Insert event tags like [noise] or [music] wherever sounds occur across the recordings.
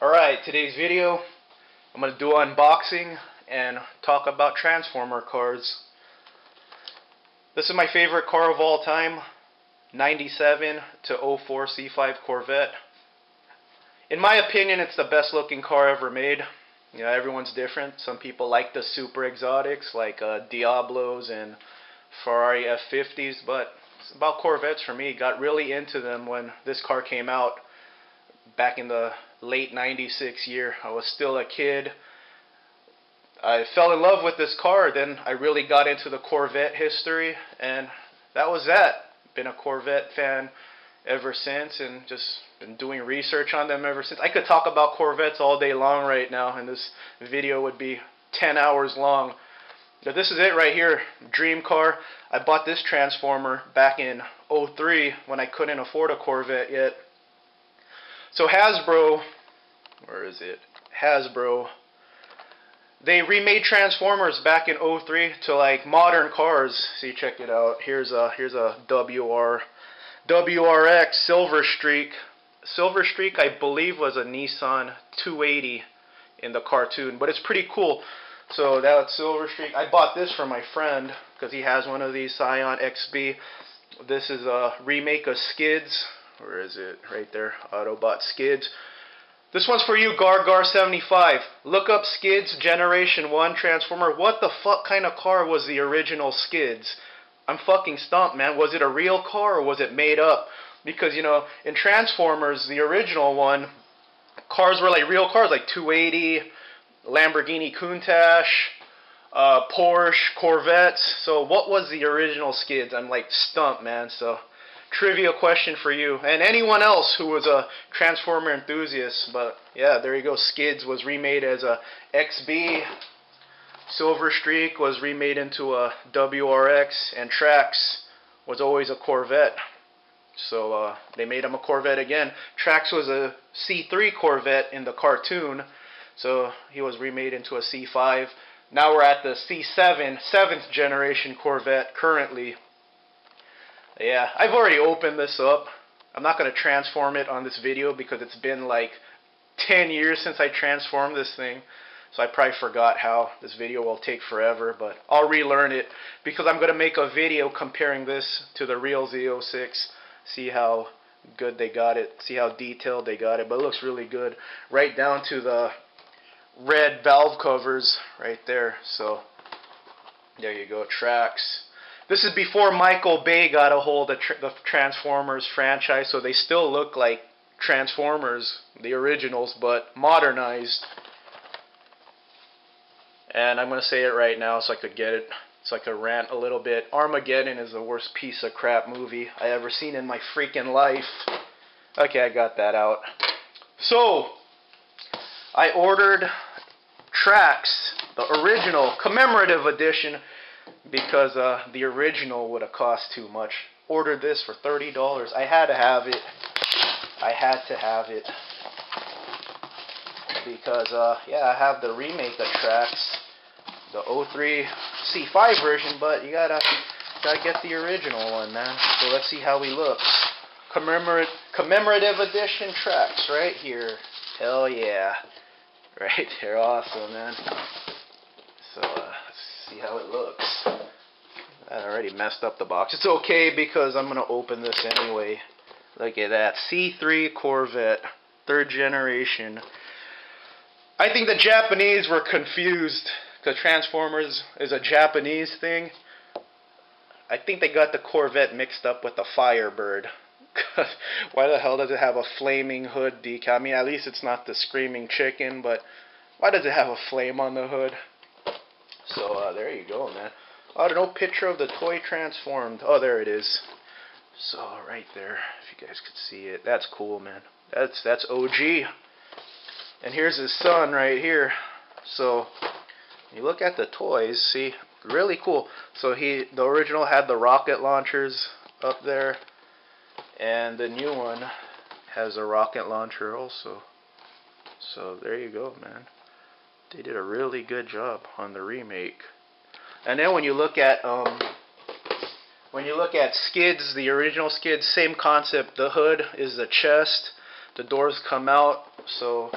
Alright, today's video, I'm going to do unboxing and talk about Transformer cars. This is my favorite car of all time, 97 to 04 C5 Corvette. In my opinion, it's the best looking car ever made. You know, everyone's different. Some people like the super exotics like uh, Diablos and Ferrari F50s, but it's about Corvettes for me. Got really into them when this car came out back in the late 96 year. I was still a kid. I fell in love with this car. Then I really got into the Corvette history, and that was that. Been a Corvette fan ever since, and just been doing research on them ever since. I could talk about Corvettes all day long right now, and this video would be 10 hours long. But this is it right here, dream car. I bought this Transformer back in 03 when I couldn't afford a Corvette yet. So Hasbro, where is it? Hasbro, they remade Transformers back in 03 to like modern cars. See, check it out. Here's a here's a WR, WRX Silver Streak. Silver Streak, I believe, was a Nissan 280 in the cartoon, but it's pretty cool. So that's Silver Streak. I bought this for my friend because he has one of these Scion XB. This is a remake of Skids where is it? Right there. Autobot Skids. This one's for you, Gargar75. Look up Skids Generation 1 Transformer. What the fuck kind of car was the original Skids? I'm fucking stumped, man. Was it a real car or was it made up? Because, you know, in Transformers, the original one, cars were like real cars, like 280, Lamborghini Countach, uh, Porsche, Corvettes. So what was the original Skids? I'm like stumped, man. So trivia question for you and anyone else who was a Transformer enthusiast. But yeah, there you go. Skids was remade as a XB. Silver Streak was remade into a WRX, and Trax was always a Corvette. So uh, they made him a Corvette again. Trax was a C3 Corvette in the cartoon, so he was remade into a C5. Now we're at the C7, seventh generation Corvette currently. Yeah, I've already opened this up. I'm not going to transform it on this video because it's been like 10 years since I transformed this thing. So I probably forgot how this video will take forever, but I'll relearn it because I'm going to make a video comparing this to the real Z06. See how good they got it, see how detailed they got it, but it looks really good. Right down to the red valve covers right there. So there you go, tracks. This is before Michael Bay got a hold of the Transformers franchise, so they still look like Transformers, the originals, but modernized. And I'm going to say it right now so I could get it, so I could rant a little bit. Armageddon is the worst piece of crap movie I ever seen in my freaking life. Okay, I got that out. So, I ordered tracks, the original commemorative edition, because uh, the original would have cost too much. Ordered this for $30. I had to have it. I had to have it. Because, uh, yeah, I have the remake of tracks, the 03 C5 version, but you gotta, gotta get the original one, man. So let's see how he looks. Commemorative, commemorative edition tracks right here. Hell yeah. [laughs] Right there, awesome, man. So, uh, let's see how it looks. I already messed up the box. It's okay because I'm going to open this anyway. Look at that. C3 Corvette. Third generation. I think the Japanese were confused because Transformers is a Japanese thing. I think they got the Corvette mixed up with the Firebird. [laughs] Why the hell does it have a flaming hood decal? I mean, at least it's not the Screaming Chicken, but why does it have a flame on the hood? So, uh, there you go, man. Oh, no picture of the toy transformed. Oh, there it is. So, right there, if you guys could see it. That's cool, man. That's, that's OG. And here's his son right here. So, you look at the toys, see, really cool. So he, the original had the rocket launchers up there, and the new one has a rocket launcher also. So there you go, man. they did a really good job on the remake. And then when you look at um, when you look at skids, the original skids, same concept. The hood is the chest. The doors come out. So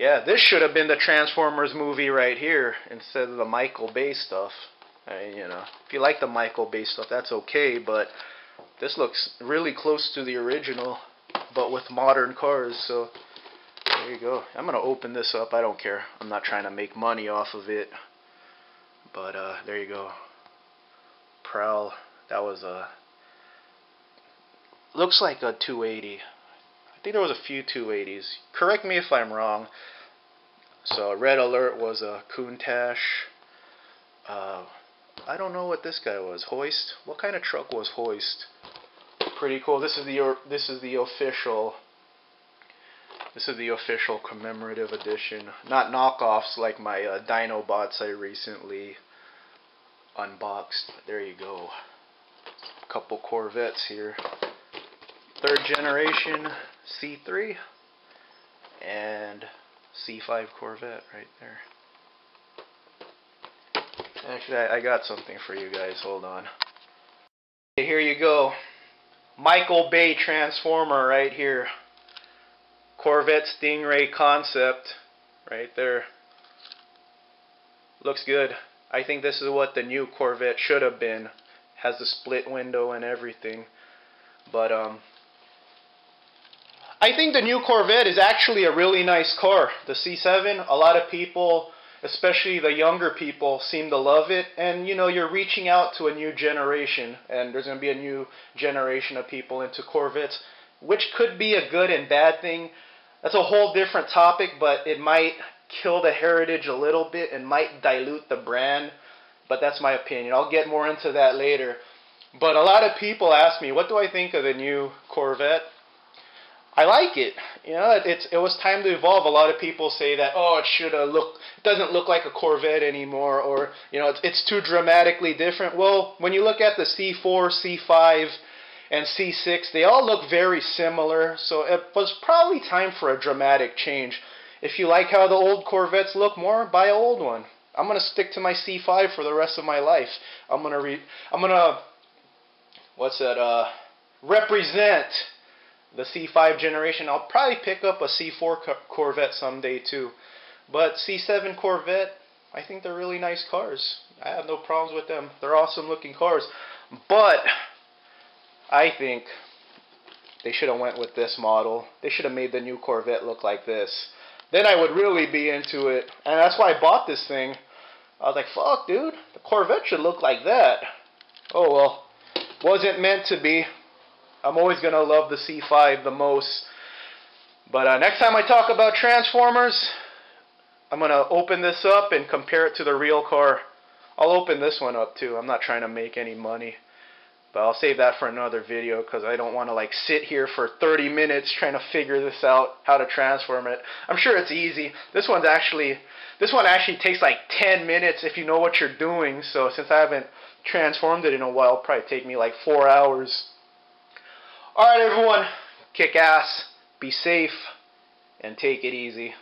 yeah, this should have been the Transformers movie right here instead of the Michael Bay stuff. I you know, if you like the Michael Bay stuff, that's okay. But this looks really close to the original, but with modern cars. So there you go. I'm gonna open this up. I don't care. I'm not trying to make money off of it. But uh, there you go. Prowl. That was a. Looks like a 280. I think there was a few 280s. Correct me if I'm wrong. So Red Alert was a Countach. Uh, I don't know what this guy was. Hoist. What kind of truck was Hoist? Pretty cool. This is the this is the official. This is the official commemorative edition. Not knockoffs like my uh, Dinobots I recently unboxed. There you go. Couple Corvettes here. Third generation C3 and C5 Corvette right there. Actually, I, got something for you guys. Hold on. Here you go. Michael Bay Transformer right here. Corvette Stingray concept right there. Looks good. I think this is what the new Corvette should have been. Has the split window and everything. But um I think the new Corvette is actually a really nice car. The C7, a lot of people, especially the younger people, seem to love it. And you know, you're reaching out to a new generation, and there's going to be a new generation of people into Corvettes, which could be a good and bad thing. That's a whole different topic, but it might kill the heritage a little bit and might dilute the brand. But that's my opinion. I'll get more into that later. But a lot of people ask me, what do I think of the new Corvette? I like it. You know, it's it was time to evolve. A lot of people say that oh, it should have look it doesn't look like a Corvette anymore, or you know, it's, it's too dramatically different. Well, when you look at the C4, C5, and C6, they all look very similar. So it was probably time for a dramatic change. If you like how the old Corvettes look more, buy an old one. I'm gonna stick to my C5 for the rest of my life. I'm gonna re I'm gonna what's that uh represent the C5 generation. I'll probably pick up a C4 Corvette someday too. But C7 Corvette, I think they're really nice cars. I have no problems with them. They're awesome looking cars. But I think they should have went with this model. They should have made the new Corvette look like this. Then I would really be into it. And that's why I bought this thing. I was like, fuck, dude. The Corvette should look like that. Oh, well. Wasn't meant to be. I'm always going to love the C5 the most. But uh, next time I talk about Transformers, I'm going to open this up and compare it to the real car. I'll open this one up too. I'm not trying to make any money. But I'll save that for another video because I don't want to like sit here for 30 minutes trying to figure this out, how to transform it. I'm sure it's easy. This one's actually, this one actually takes like 10 minutes if you know what you're doing. So since I haven't transformed it in a while, probably take me like 4 hours. Alright everyone, kick ass, be safe, and take it easy.